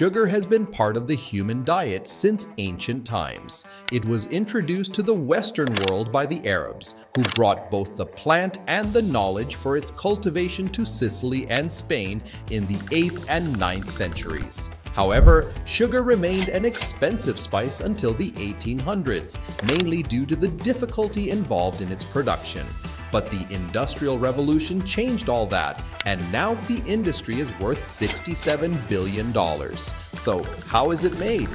Sugar has been part of the human diet since ancient times. It was introduced to the Western world by the Arabs, who brought both the plant and the knowledge for its cultivation to Sicily and Spain in the 8th and 9th centuries. However, sugar remained an expensive spice until the 1800s, mainly due to the difficulty involved in its production. But the Industrial Revolution changed all that, and now the industry is worth $67 billion. So, how is it made?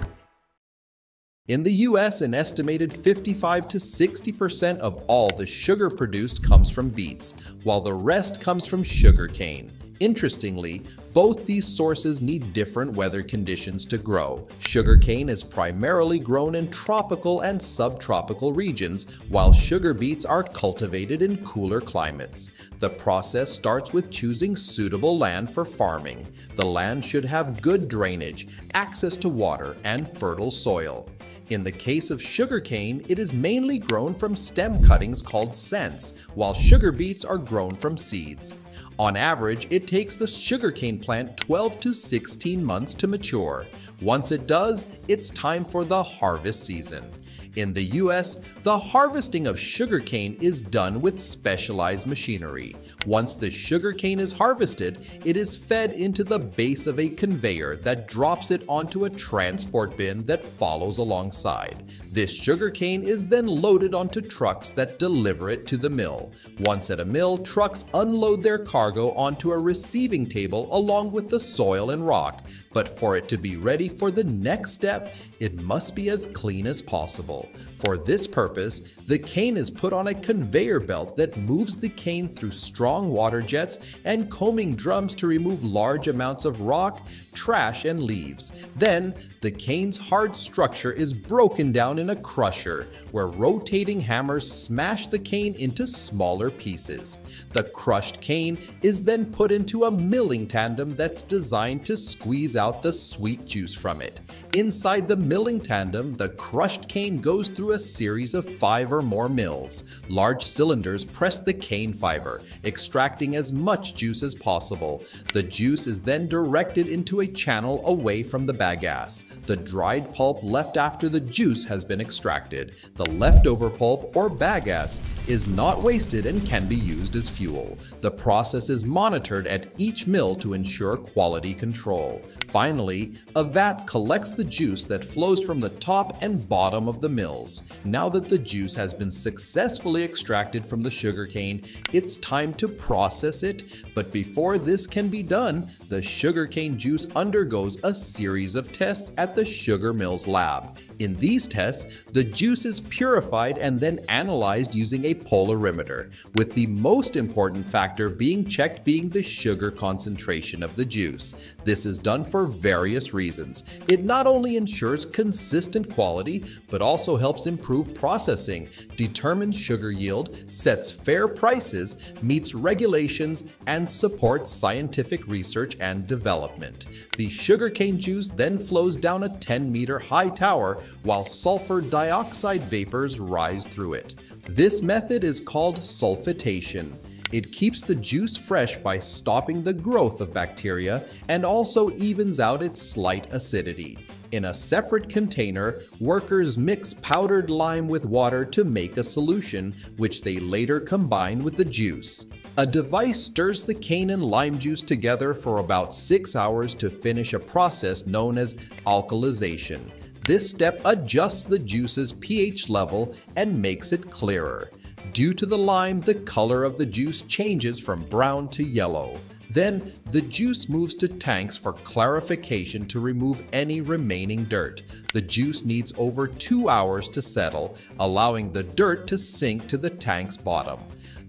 In the US, an estimated 55 to 60% of all the sugar produced comes from beets, while the rest comes from sugarcane. Interestingly, both these sources need different weather conditions to grow. Sugarcane is primarily grown in tropical and subtropical regions, while sugar beets are cultivated in cooler climates. The process starts with choosing suitable land for farming. The land should have good drainage, access to water, and fertile soil. In the case of sugarcane, it is mainly grown from stem cuttings called setts, while sugar beets are grown from seeds. On average, it takes the sugarcane plant 12 to 16 months to mature. Once it does, it's time for the harvest season. In the US, the harvesting of sugarcane is done with specialized machinery. Once the sugarcane is harvested, it is fed into the base of a conveyor that drops it onto a transport bin that follows alongside. This sugarcane is then loaded onto trucks that deliver it to the mill. Once at a mill, trucks unload their cargo onto a receiving table along with the soil and rock. But for it to be ready for the next step, it must be as clean as possible. For this purpose, the cane is put on a conveyor belt that moves the cane through strong water jets and combing drums to remove large amounts of rock, trash, and leaves. Then, the cane's hard structure is broken down in a crusher, where rotating hammers smash the cane into smaller pieces. The crushed cane is then put into a milling tandem that's designed to squeeze out the sweet juice from it. Inside the milling tandem, the crushed cane goes through a series of five or more mills. Large cylinders press the cane fiber, extracting as much juice as possible. The juice is then directed into a channel away from the bagasse. The dried pulp left after the juice has been extracted. The leftover pulp or bagasse is not wasted and can be used as fuel. The process is monitored at each mill to ensure quality control. Finally, a vat collects the juice that flows from the top and bottom of the mills. Now that the juice has been successfully extracted from the sugarcane, it's time to process it, but before this can be done, the sugarcane juice undergoes a series of tests at the sugar mill's lab. In these tests, the juice is purified and then analyzed using a polarimeter, with the most important factor being checked being the sugar concentration of the juice. This is done for various reasons. It not only ensures consistent quality, but also helps improve processing, determines sugar yield, sets fair prices, meets regulations, and supports scientific research and development. The sugarcane juice then flows down a 10 meter high tower while sulfur dioxide vapors rise through it. This method is called sulfitation. It keeps the juice fresh by stopping the growth of bacteria and also evens out its slight acidity. In a separate container, workers mix powdered lime with water to make a solution, which they later combine with the juice. A device stirs the cane and lime juice together for about 6 hours to finish a process known as alkalization. This step adjusts the juice's pH level and makes it clearer. Due to the lime, the color of the juice changes from brown to yellow. Then, the juice moves to tanks for clarification to remove any remaining dirt. The juice needs over 2 hours to settle, allowing the dirt to sink to the tank's bottom.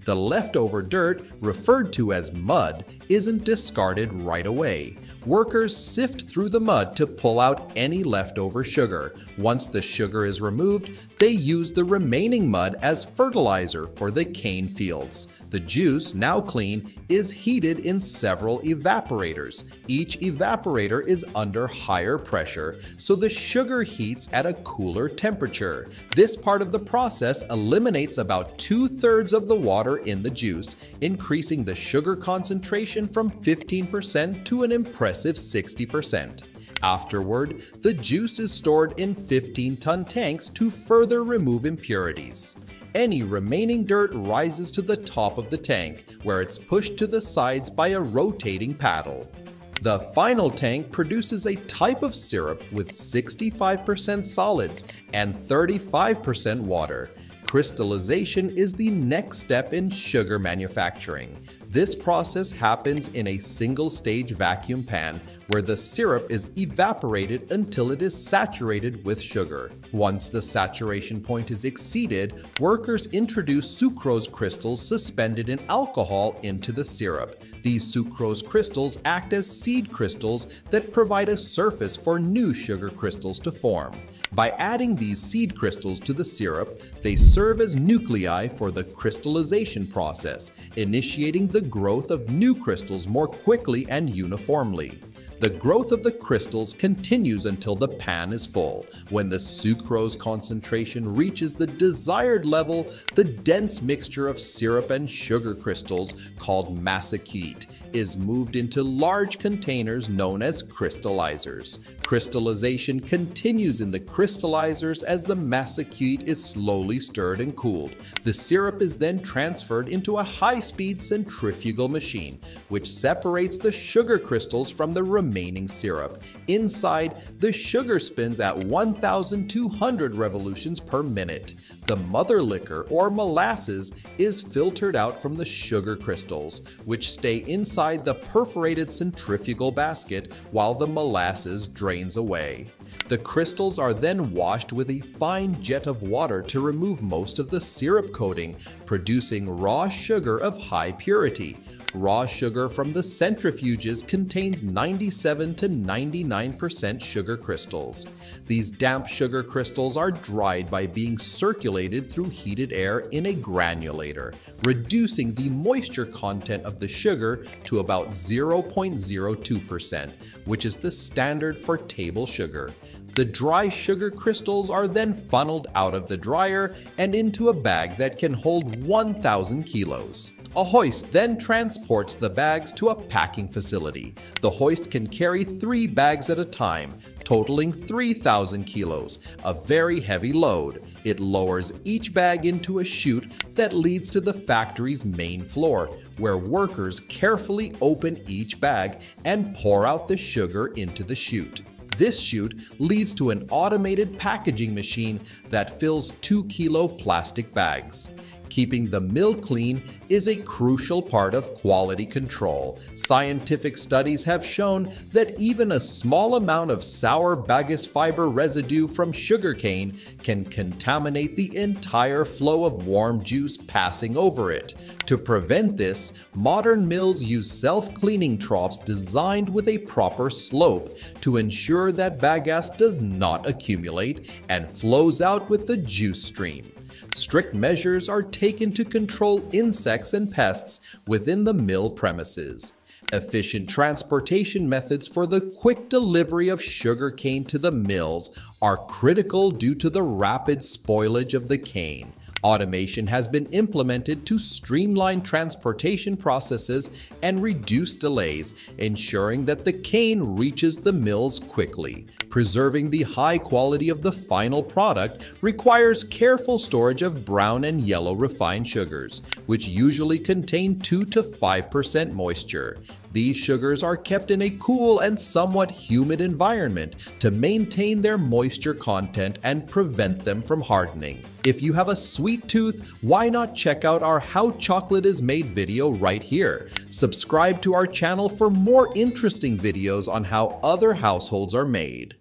The leftover dirt, referred to as mud, isn't discarded right away. Workers sift through the mud to pull out any leftover sugar. Once the sugar is removed, they use the remaining mud as fertilizer for the cane fields. The juice, now clean, is heated in several evaporators. Each evaporator is under higher pressure, so the sugar heats at a cooler temperature. This part of the process eliminates about two-thirds of the water in the juice, increasing the sugar concentration from 15% to an impressive 60%. Afterward, the juice is stored in 15-ton tanks to further remove impurities. Any remaining dirt rises to the top of the tank, where it's pushed to the sides by a rotating paddle. The final tank produces a type of syrup with 65% solids and 35% water. Crystallization is the next step in sugar manufacturing. This process happens in a single stage vacuum pan where the syrup is evaporated until it is saturated with sugar. Once the saturation point is exceeded, workers introduce sucrose crystals suspended in alcohol into the syrup. These sucrose crystals act as seed crystals that provide a surface for new sugar crystals to form. By adding these seed crystals to the syrup, they serve as nuclei for the crystallization process, initiating the growth of new crystals more quickly and uniformly. The growth of the crystals continues until the pan is full. When the sucrose concentration reaches the desired level, the dense mixture of syrup and sugar crystals, called massecuite, is moved into large containers known as crystallizers. Crystallization continues in the crystallizers as the massecuite is slowly stirred and cooled. The syrup is then transferred into a high-speed centrifugal machine, which separates the sugar crystals from the remaining syrup. Inside, the sugar spins at 1,200 revolutions per minute. The mother liquor, or molasses, is filtered out from the sugar crystals, which stay inside the perforated centrifugal basket while the molasses drains away. The crystals are then washed with a fine jet of water to remove most of the syrup coating, producing raw sugar of high purity, Raw sugar from the centrifuges contains 97 to 99% sugar crystals. These damp sugar crystals are dried by being circulated through heated air in a granulator, reducing the moisture content of the sugar to about 0.02%, which is the standard for table sugar. The dry sugar crystals are then funneled out of the dryer and into a bag that can hold 1,000 kilos. A hoist then transports the bags to a packing facility. The hoist can carry three bags at a time, totaling 3,000 kilos, a very heavy load. It lowers each bag into a chute that leads to the factory's main floor, where workers carefully open each bag and pour out the sugar into the chute. This chute leads to an automated packaging machine that fills 2 kilo plastic bags. Keeping the mill clean is a crucial part of quality control. Scientific studies have shown that even a small amount of sour bagasse fiber residue from sugarcane can contaminate the entire flow of warm juice passing over it. To prevent this, modern mills use self-cleaning troughs designed with a proper slope to ensure that bagasse does not accumulate and flows out with the juice stream strict measures are taken to control insects and pests within the mill premises. Efficient transportation methods for the quick delivery of sugarcane to the mills are critical due to the rapid spoilage of the cane. Automation has been implemented to streamline transportation processes and reduce delays, ensuring that the cane reaches the mills quickly. Preserving the high quality of the final product requires careful storage of brown and yellow refined sugars, which usually contain 2 to 5% moisture. These sugars are kept in a cool and somewhat humid environment to maintain their moisture content and prevent them from hardening. If you have a sweet tooth, why not check out our How Chocolate is Made video right here. Subscribe to our channel for more interesting videos on how other households are made.